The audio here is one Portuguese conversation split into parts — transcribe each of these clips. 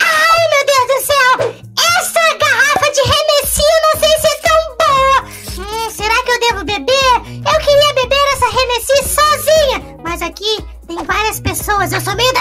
Ai, meu Deus do céu! Essa garrafa de Renessi eu não sei se é tão boa! Hum, será que eu devo beber? Eu queria beber essa Renessi sozinha! Mas aqui tem várias pessoas, eu sou meio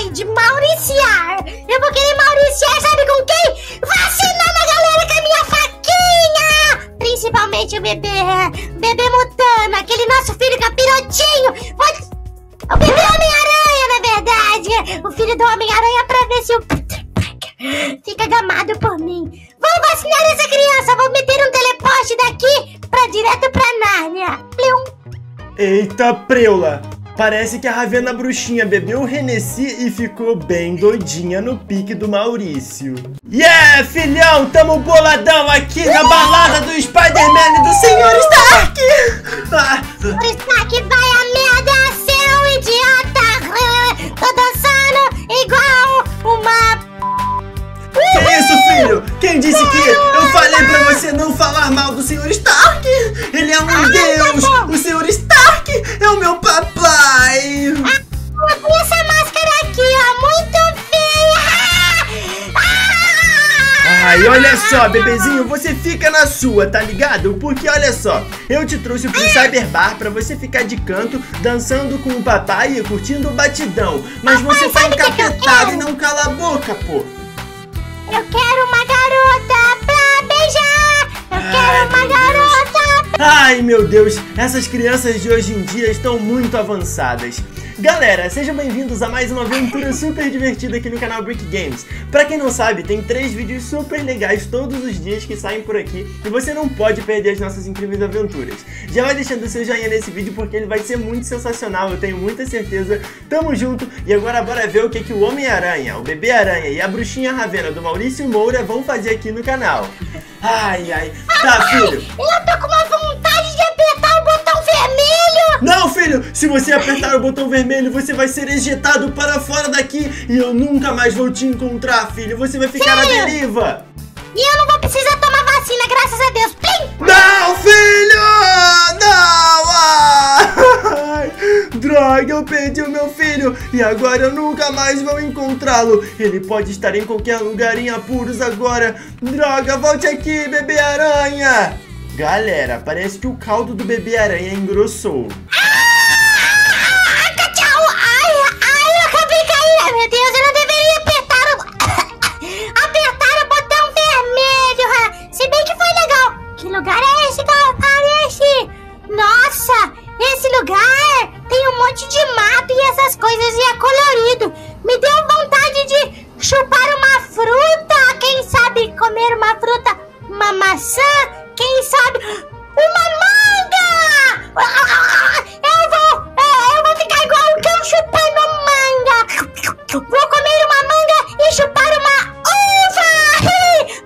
doida! Ai, de mauriciar! Eu vou querer mauriciar, sabe com quem? Vacinando a galera com a minha faquinha! Principalmente o bebê, bebê mutano, aquele nosso filho capirotinho! Pode... O bebê Homem-Aranha, na verdade! O filho do Homem-Aranha pra ver se o fica gamado por mim. Vou vacinar essa criança, vou meter um teleporte daqui pra direto pra Nárnia. Plium. Eita preula! Parece que a Ravena Bruxinha bebeu o Renessi e ficou bem doidinha no pique do Maurício. Yeah, filhão! Tamo boladão aqui na balada do Spider-Man e do Senhor Stark! Ah, Stark vai a merda, seu idiota! Tô dançando igual uma... que isso, filho? Quem disse que eu falei pra você não falar mal do Senhor Stark? Ele é um deus! O Senhor Stark é o meu papai! Ai, olha só, bebezinho, você fica na sua, tá ligado? Porque olha só, eu te trouxe pro Cyberbar pra você ficar de canto, dançando com o papai e curtindo o batidão. Mas você tá que que eu encapetado e não cala a boca, pô. Eu quero uma garota pra beijar! Eu Ai, quero uma Deus. garota Ai, meu Deus, essas crianças de hoje em dia estão muito avançadas. Galera, sejam bem-vindos a mais uma aventura super divertida aqui no canal Brick Games. Pra quem não sabe, tem três vídeos super legais todos os dias que saem por aqui e você não pode perder as nossas incríveis aventuras. Já vai deixando o seu joinha nesse vídeo porque ele vai ser muito sensacional, eu tenho muita certeza. Tamo junto e agora bora ver o que, que o Homem-Aranha, o Bebê-Aranha e a Bruxinha Ravena do Maurício Moura vão fazer aqui no canal. Ai, ai. Tá, filho. Eu tô com uma Não, filho! Se você apertar o botão vermelho, você vai ser ejetado para fora daqui e eu nunca mais vou te encontrar, filho. Você vai ficar à Sério? deriva. E eu não vou precisar tomar vacina, graças a Deus! Plim! Não, filho! Não! Ai, Droga, eu perdi o meu filho e agora eu nunca mais vou encontrá-lo. Ele pode estar em qualquer lugar em apuros agora. Droga, volte aqui, bebê aranha! Galera, parece que o caldo do bebê aranha engrossou. Ah, tchau! Ai, ai, eu acabei caindo! Ai, meu Deus, eu não deveria apertar o... apertar o botão vermelho! Se bem que foi legal! Que lugar é esse que eu apareci? Nossa, esse lugar tem um monte de mato e essas coisas e é colorido! Me deu vontade de chupar uma fruta! Quem sabe comer uma fruta? Uma maçã? Quem sabe... Uma manga! Ah, Eu vou... é, Eu vou ficar igual um cão chupando manga! Vou comer uma manga e chupar uma uva!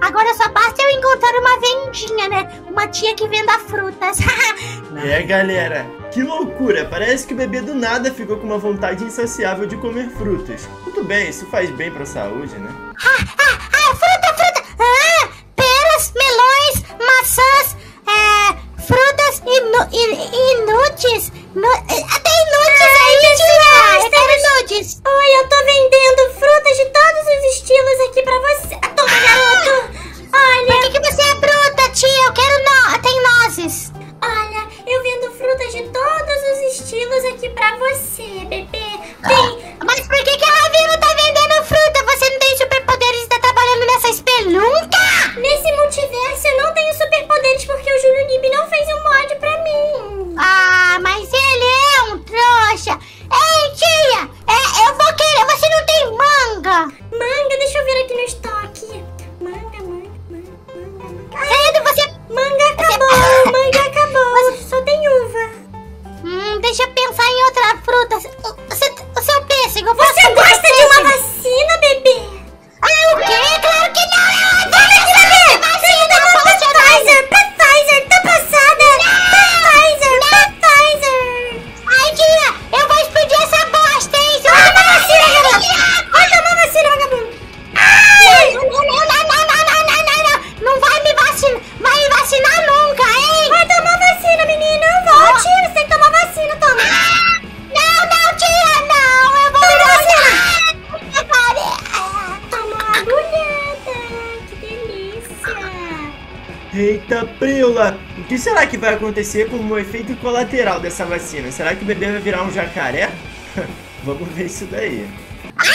Agora só basta eu encontrar uma vendinha, né? Uma tia que venda frutas. É, galera, que loucura! Parece que o bebê do nada ficou com uma vontade insaciável de comer frutas. Tudo bem, isso faz bem pra saúde, né? Prila, o que será que vai acontecer como efeito colateral dessa vacina? Será que o bebê vai virar um jacaré? Vamos ver isso daí. Ai,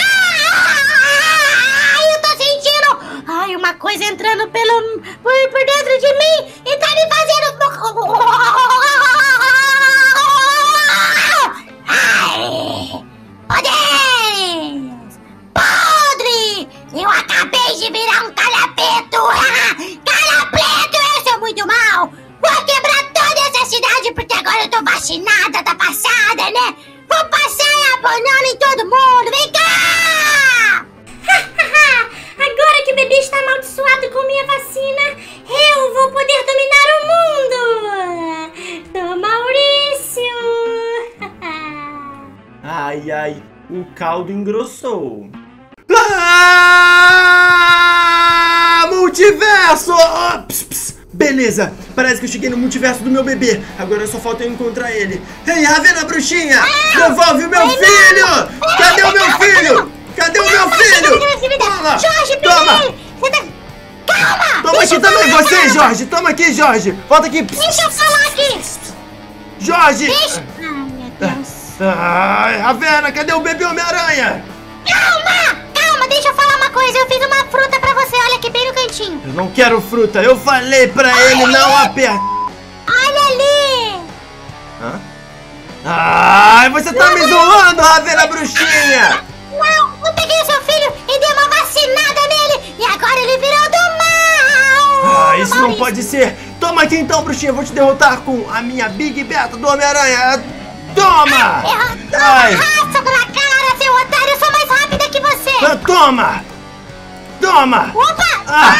eu tô sentindo! Ai, uma coisa entrando pelo, por dentro de mim passar a banana em todo mundo! Vem cá! Agora que o bebê está amaldiçoado com minha vacina, eu vou poder dominar o mundo! Do Maurício! Ai, ai, o caldo engrossou. Ah, multiverso! Oh, ps, ps. Beleza, parece que eu cheguei no multiverso do meu bebê. Agora só falta eu encontrar ele. Ei, Ravena Bruxinha! Devolve o meu filho! Cadê o meu filho? Cadê o meu filho? Toma! Jorge, Toma! tá... Calma! Toma aqui também, você. Jorge! Toma aqui, Jorge! Volta aqui! Deixa eu falar aqui! Jorge! Deixa... Ai, meu Deus. Ai, Ravena, cadê o bebê Homem-Aranha? Calma! Calma, deixa eu falar uma coisa. Eu fiz uma fruta pra Eu não quero fruta, eu falei pra ele não apertar. Olha ali! Hã? Ai, você tá me zoando, Ravena Bruxinha! Não, eu peguei o seu filho e dei uma vacinada nele e agora ele virou do mal! Ah, isso não pode ser! Toma aqui então, bruxinha, eu vou te derrotar com a minha Big Beta do Homem-Aranha! Toma! Eu Ai! raça pela cara, seu otário! Eu sou mais rápida que você! Ah, Toma! Toma! Opa! Ah,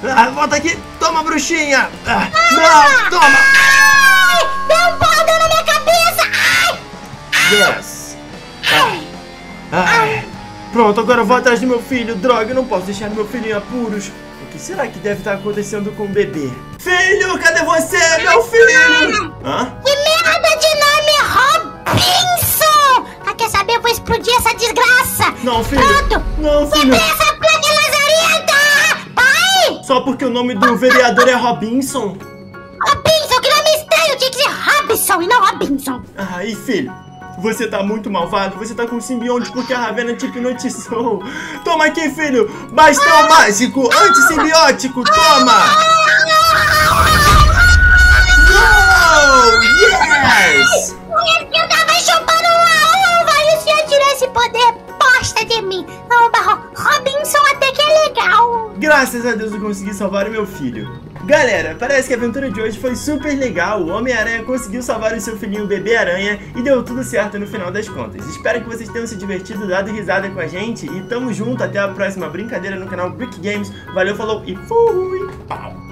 Toma! ah, volta aqui! Toma, bruxinha! Ah, não! Toma! Ai! Deu um porradão na minha cabeça! Ai! Yes! Ai. Pronto, agora eu vou atrás do meu filho. Droga, eu não posso deixar meu filho em apuros. O que será que deve estar acontecendo com o bebê? Filho, cadê você, meu filho? Hã? Que merda de nome Robinson! Ah, quer saber? Eu vou explodir essa desgraça! Não, filho. Pronto! Não, filho. Só porque o nome do vereador é Robinson? Robinson, que nome estranho! Tinha que ser Robinson e não Robinson! Ai, filho. Você tá muito malvado, você tá com simbionte porque a Ravena te hipnotizou. Toma aqui, filho! Bastão mágico antissimbiótico, toma! Oh, yes! Eu tava chupando uma uva e o senhor tirou esse poder bosta de mim! Não, Robinson até que é legal! Graças a Deus eu consegui salvar o meu filho. Galera, parece que a aventura de hoje foi super legal. O Homem-Aranha conseguiu salvar o seu filhinho Bebê Aranha e deu tudo certo no final das contas. Espero que vocês tenham se divertido, dado risada com a gente e tamo junto até a próxima brincadeira no canal Brick Games. Valeu, falou e fui! Pau.